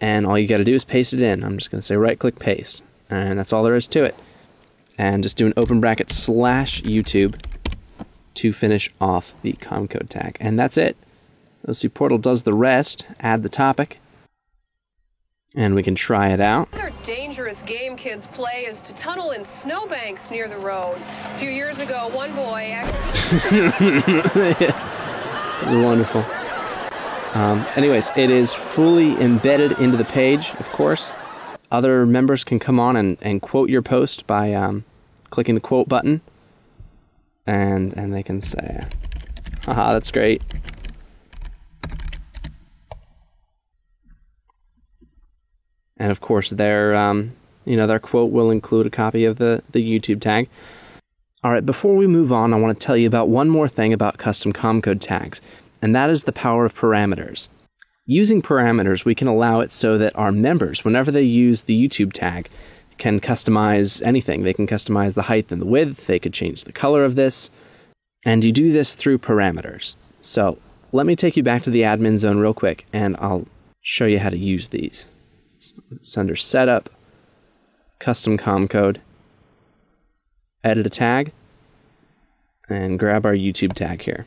and all you got to do is paste it in. I'm just going to say right click paste, and that's all there is to it. And just do an open bracket slash YouTube to finish off the comcode tag. And that's it. Let's see, Portal does the rest. Add the topic, and we can try it out. Another dangerous game kids play is to tunnel in snowbanks near the road. A few years ago, one boy actually. This is wonderful. Um, anyways, it is fully embedded into the page, of course. Other members can come on and, and quote your post by um, clicking the quote button. And, and they can say, haha, that's great. And of course, their, um, you know, their quote will include a copy of the, the YouTube tag. All right, before we move on, I want to tell you about one more thing about custom comcode tags, and that is the power of parameters. Using parameters, we can allow it so that our members, whenever they use the YouTube tag, can customize anything. They can customize the height and the width, they could change the color of this, and you do this through parameters. So let me take you back to the admin zone real quick, and I'll show you how to use these. It's under Setup, Custom Comcode, edit a tag, and grab our YouTube tag here.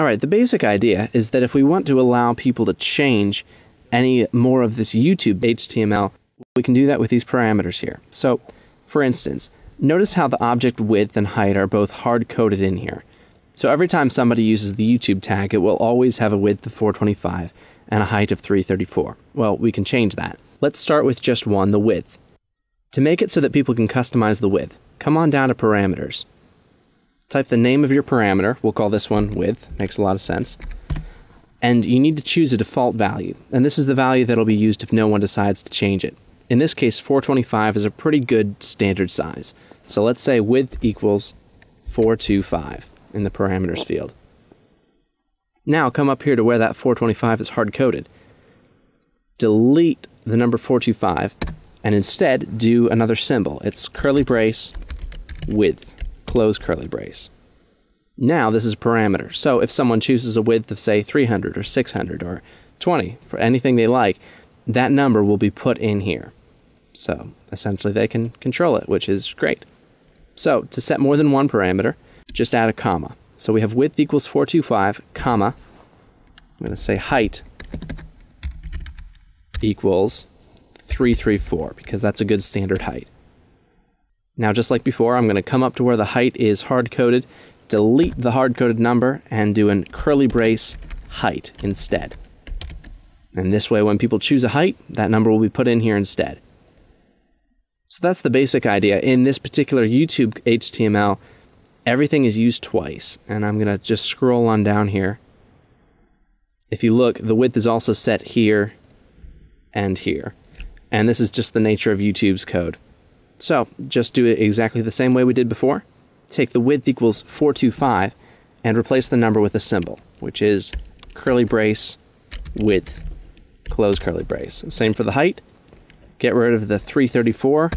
All right, the basic idea is that if we want to allow people to change any more of this YouTube HTML, we can do that with these parameters here. So, for instance, notice how the object width and height are both hard coded in here. So every time somebody uses the YouTube tag, it will always have a width of 425 and a height of 334. Well, we can change that. Let's start with just one, the width. To make it so that people can customize the width, come on down to parameters. Type the name of your parameter, we'll call this one width, makes a lot of sense. And you need to choose a default value, and this is the value that'll be used if no one decides to change it. In this case, 425 is a pretty good standard size. So let's say width equals 425 in the parameters field. Now come up here to where that 425 is hard coded. Delete the number 425 and instead do another symbol. It's curly brace width, close curly brace. Now this is a parameter. So if someone chooses a width of say 300 or 600 or 20 for anything they like, that number will be put in here. So essentially they can control it, which is great. So to set more than one parameter, just add a comma. So we have width equals 425, comma. I'm going to say height equals 334 because that's a good standard height. Now, just like before, I'm going to come up to where the height is hard coded, delete the hard coded number, and do an curly brace height instead. And this way, when people choose a height, that number will be put in here instead. So that's the basic idea. In this particular YouTube HTML, everything is used twice. And I'm going to just scroll on down here. If you look, the width is also set here and here. And this is just the nature of YouTube's code. So just do it exactly the same way we did before. Take the width equals 425 and replace the number with a symbol, which is curly brace width, close curly brace. Same for the height. Get rid of the 334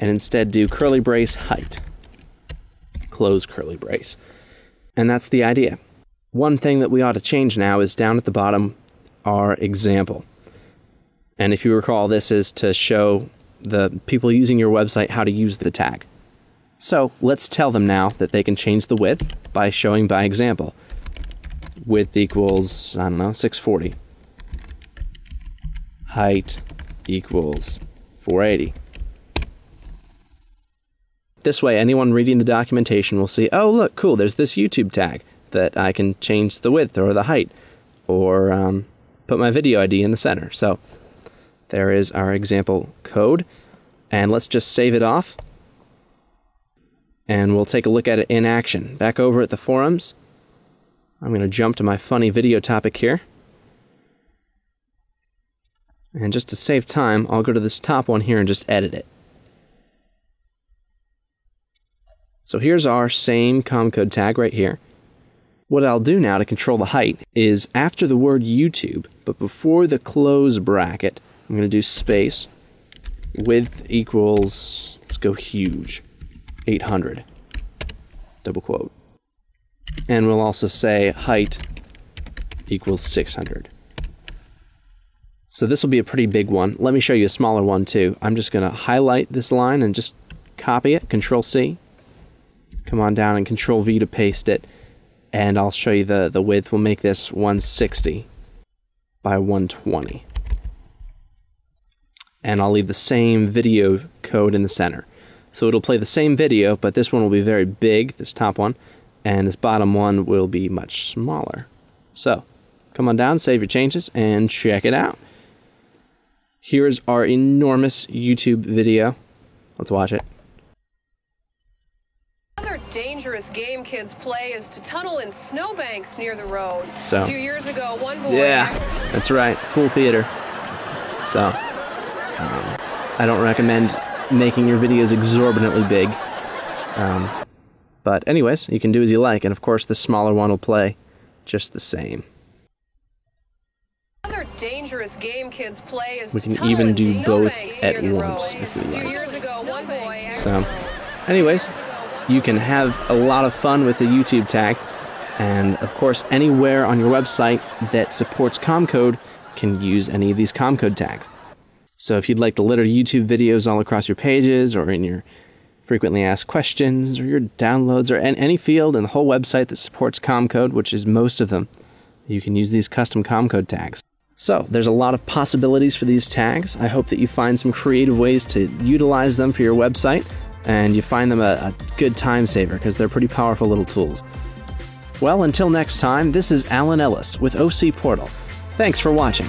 and instead do curly brace height, close curly brace. And that's the idea. One thing that we ought to change now is down at the bottom our example. And if you recall, this is to show the people using your website how to use the tag. So let's tell them now that they can change the width by showing by example. Width equals, I don't know, 640. Height equals 480. This way, anyone reading the documentation will see, oh, look, cool, there's this YouTube tag that I can change the width or the height or um, put my video ID in the center. So there is our example code. And let's just save it off. And we'll take a look at it in action. Back over at the forums. I'm going to jump to my funny video topic here. And just to save time, I'll go to this top one here and just edit it. So here's our same comcode tag right here. What I'll do now to control the height is after the word YouTube, but before the close bracket, I'm going to do space. Width equals, let's go huge, 800. Double quote. And we'll also say height equals 600. So this will be a pretty big one. Let me show you a smaller one too. I'm just going to highlight this line and just copy it, Control C. Come on down and Control V to paste it. And I'll show you the, the width. We'll make this 160 by 120. And I'll leave the same video code in the center. So it'll play the same video, but this one will be very big, this top one, and this bottom one will be much smaller. So, come on down, save your changes, and check it out. Here's our enormous YouTube video. Let's watch it. Another dangerous game kids play is to tunnel in snowbanks near the road. So- a few years ago, one boy. Yeah, that's right, full theater. So, um, I don't recommend making your videos exorbitantly big. Um, but, anyways, you can do as you like, and of course, the smaller one will play just the same. Another dangerous game kids play is We can even do both at once if we like. years ago, one boy. So, anyways, you can have a lot of fun with the YouTube tag. And of course, anywhere on your website that supports Comcode can use any of these Comcode tags. So if you'd like to litter YouTube videos all across your pages or in your frequently asked questions or your downloads or in any field in the whole website that supports Comcode, which is most of them, you can use these custom Comcode tags. So, there's a lot of possibilities for these tags. I hope that you find some creative ways to utilize them for your website and you find them a, a good time saver because they're pretty powerful little tools. Well, until next time, this is Alan Ellis with ocPortal. Thanks for watching.